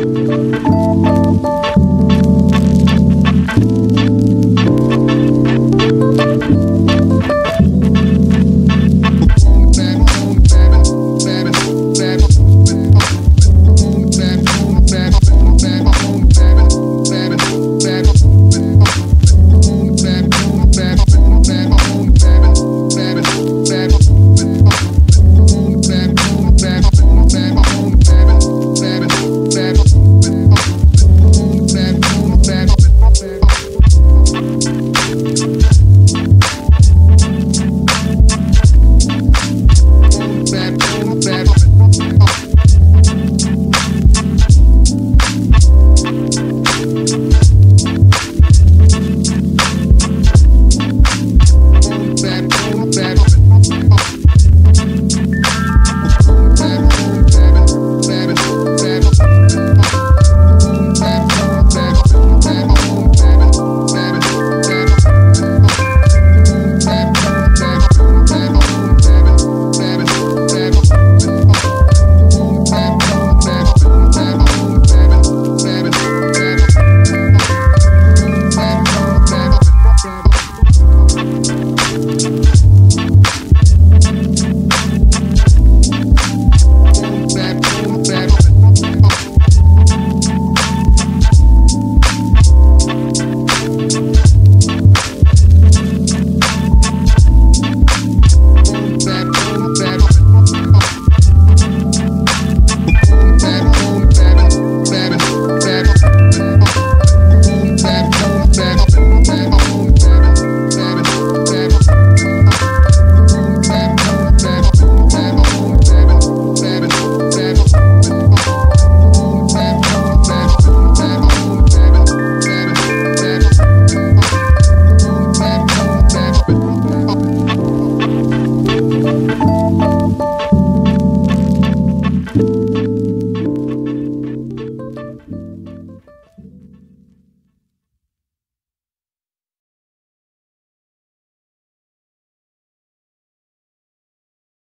Música